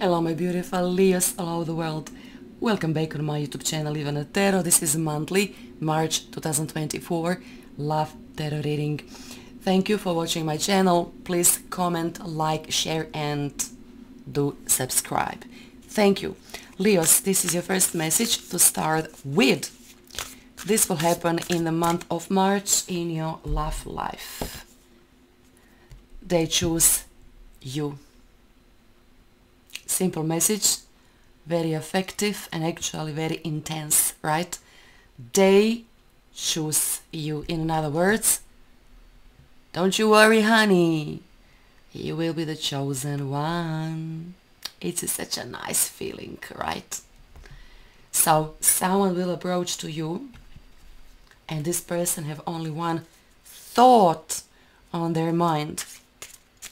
Hello my beautiful Leos all over the world. Welcome back on my YouTube channel Ivana Tarot. This is monthly March 2024 Love Tarot reading. Thank you for watching my channel. Please comment, like, share and do subscribe. Thank you. Leos, this is your first message to start with. This will happen in the month of March in your love life. They choose you simple message, very effective and actually very intense, right? They choose you. In other words, don't you worry, honey. You will be the chosen one. It's such a nice feeling, right? So someone will approach to you and this person have only one thought on their mind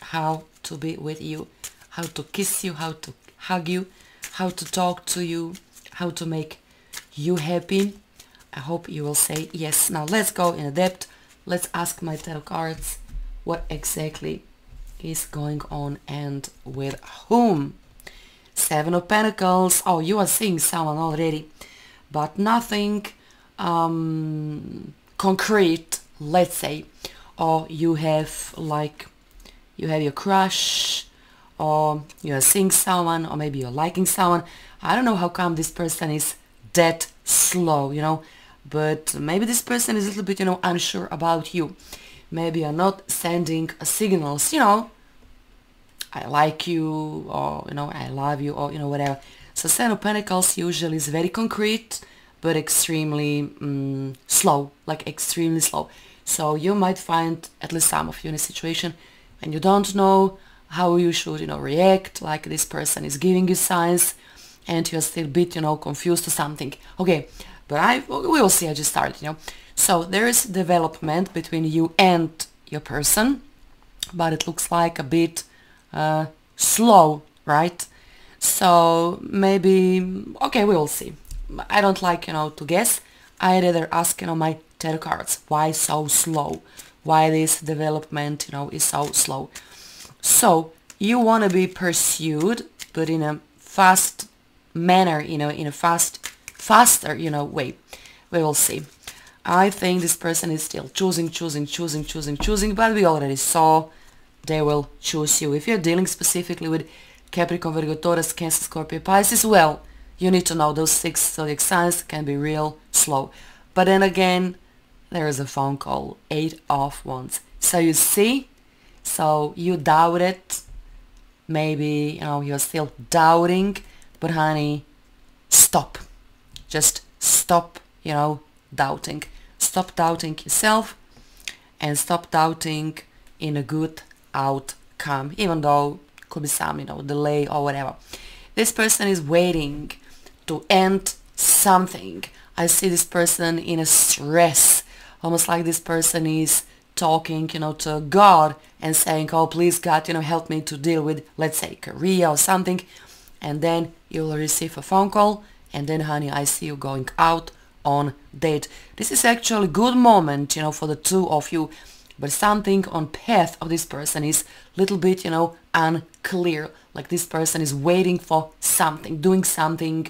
how to be with you how to kiss you, how to hug you, how to talk to you, how to make you happy. I hope you will say yes. Now let's go in depth. Let's ask my tarot cards what exactly is going on and with whom. Seven of Pentacles. Oh, you are seeing someone already, but nothing um, concrete, let's say. Or you have like, you have your crush, or you're seeing someone or maybe you're liking someone. I don't know how come this person is that slow, you know, but maybe this person is a little bit, you know, unsure about you. Maybe you're not sending signals, you know, I like you or, you know, I love you or, you know, whatever. So Seven of Pentacles usually is very concrete but extremely um, slow, like extremely slow. So you might find at least some of you in a situation and you don't know how you should, you know, react, like this person is giving you signs and you're still a bit, you know, confused or something. Okay, but I, we will see, I just started, you know. So there is development between you and your person, but it looks like a bit uh, slow, right? So maybe, okay, we will see. I don't like, you know, to guess. I rather ask, you know, my tarot cards, why so slow? Why this development, you know, is so slow? So you want to be pursued, but in a fast manner, you know, in a fast, faster, you know, way. We will see. I think this person is still choosing, choosing, choosing, choosing, choosing, but we already saw they will choose you. If you're dealing specifically with Capricorn, Virgo, Taurus, Cancer, Scorpio, Pisces, well, you need to know those six zodiac signs can be real slow. But then again, there is a phone call, eight of wands. So you see, so you doubt it. Maybe, you know, you're still doubting. But honey, stop. Just stop, you know, doubting. Stop doubting yourself and stop doubting in a good outcome, even though could be some, you know, delay or whatever. This person is waiting to end something. I see this person in a stress, almost like this person is talking, you know, to God and saying, oh, please God, you know, help me to deal with, let's say, career or something. And then you will receive a phone call and then, honey, I see you going out on date. This is actually a good moment, you know, for the two of you. But something on path of this person is little bit, you know, unclear. Like this person is waiting for something, doing something,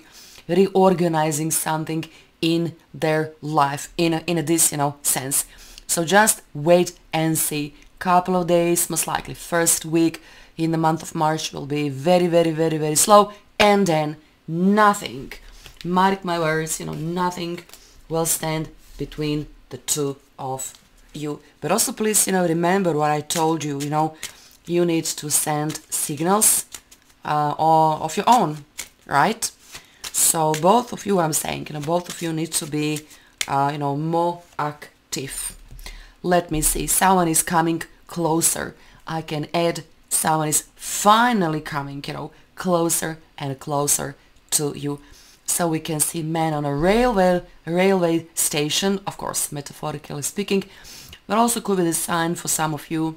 reorganizing something in their life in a, in a this, you know, sense. So just wait and see. Couple of days, most likely first week in the month of March will be very, very, very, very slow. And then nothing, mark my words, you know, nothing will stand between the two of you. But also please, you know, remember what I told you, you know, you need to send signals uh, or of your own, right? So both of you, I'm saying, you know, both of you need to be, uh, you know, more active let me see, someone is coming closer. I can add someone is finally coming, you know, closer and closer to you. So we can see man on a railway railway station, of course, metaphorically speaking, but also could be the sign for some of you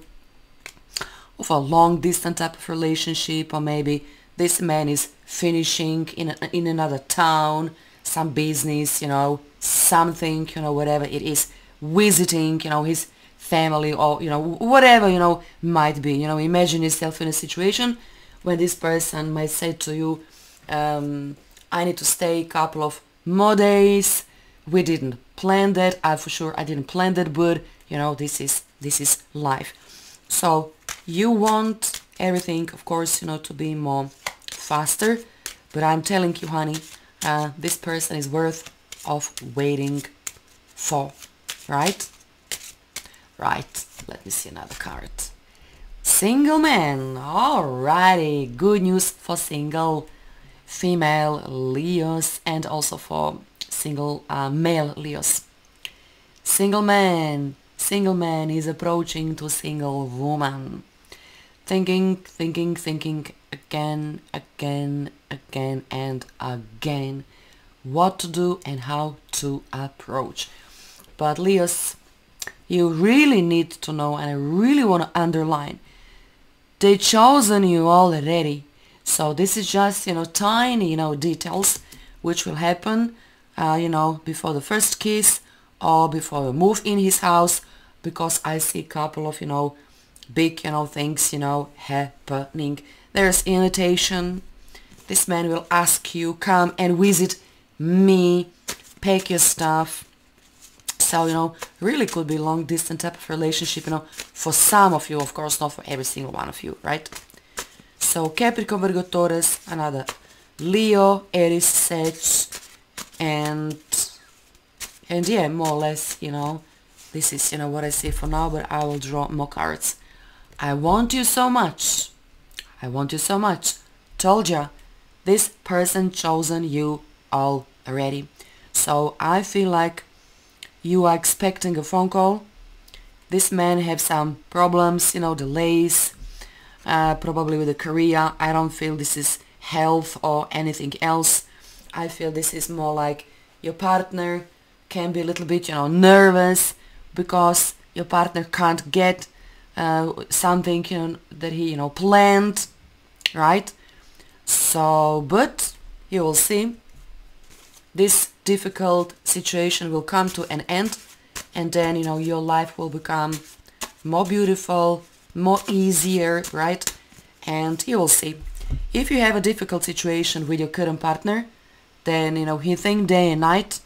of a long distance type of relationship or maybe this man is finishing in, a, in another town, some business, you know, something, you know, whatever it is visiting, you know, his family or, you know, whatever, you know, might be. You know, imagine yourself in a situation when this person might say to you, um, I need to stay a couple of more days. We didn't plan that. I for sure I didn't plan that, but you know this is this is life. So you want everything, of course, you know, to be more faster. But I'm telling you, honey, uh, this person is worth of waiting for, right? Right. Let me see another card. Single man. Alrighty. Good news for single female Leos and also for single uh, male Leos. Single man. Single man is approaching to single woman. Thinking, thinking, thinking again, again, again and again what to do and how to approach. But Leos, you really need to know and I really want to underline they chosen you already. So this is just you know tiny you know details which will happen uh, you know before the first kiss or before you move in his house because I see a couple of you know big you know things you know happening. There's invitation this man will ask you come and visit me. Pack your stuff so you know really could be long distance type of relationship you know for some of you of course not for every single one of you right? So Capricorn Virgo Taurus another. Leo Aries Sag and and yeah more or less you know this is you know what I see for now but I will draw more cards. I want you so much. I want you so much. Told ya this person chosen you already. So I feel like you are expecting a phone call. This man have some problems, you know, delays, uh, probably with the career. I don't feel this is health or anything else. I feel this is more like your partner can be a little bit, you know, nervous because your partner can't get uh, something you know, that he, you know, planned, right? So, but you will see this difficult situation will come to an end and then you know your life will become more beautiful more easier right? And you will see. If you have a difficult situation with your current partner then you know he think day and night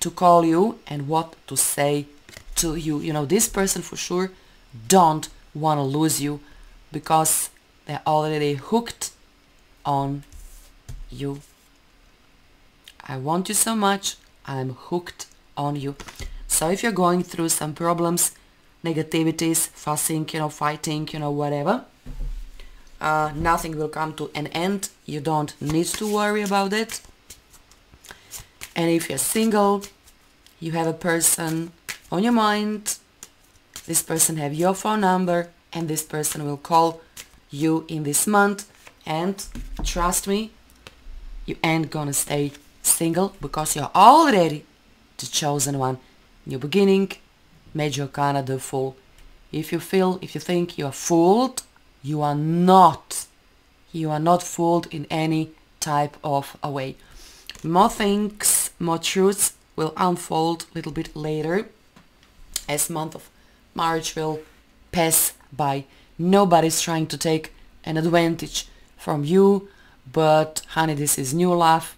to call you and what to say to you. You know this person for sure don't want to lose you because they're already hooked on you I want you so much, I'm hooked on you. So if you're going through some problems, negativities, fussing, you know, fighting, you know, whatever, uh, nothing will come to an end. You don't need to worry about it. And if you're single, you have a person on your mind, this person have your phone number and this person will call you in this month and trust me, you ain't gonna stay single because you're already the chosen one. New beginning, major the fool. If you feel, if you think you are fooled, you are not. You are not fooled in any type of a way. More things, more truths will unfold a little bit later as month of March will pass by. Nobody's trying to take an advantage from you, but honey, this is new love,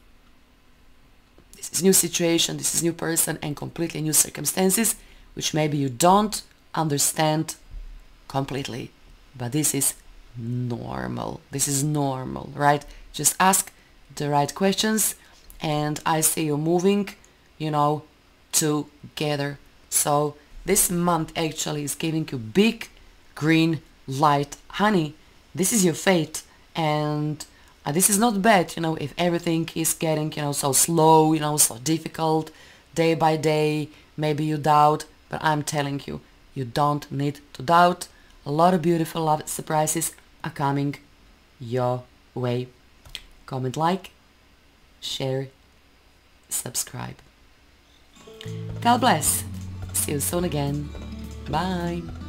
this is new situation, this is new person and completely new circumstances which maybe you don't understand completely. But this is normal. This is normal, right? Just ask the right questions and I see you moving, you know, together. So this month actually is giving you big green light. Honey, this is your fate and uh, this is not bad, you know, if everything is getting, you know, so slow, you know, so difficult, day by day, maybe you doubt, but I'm telling you, you don't need to doubt. A lot of beautiful love surprises are coming your way. Comment like, share, subscribe. God bless. See you soon again. Bye.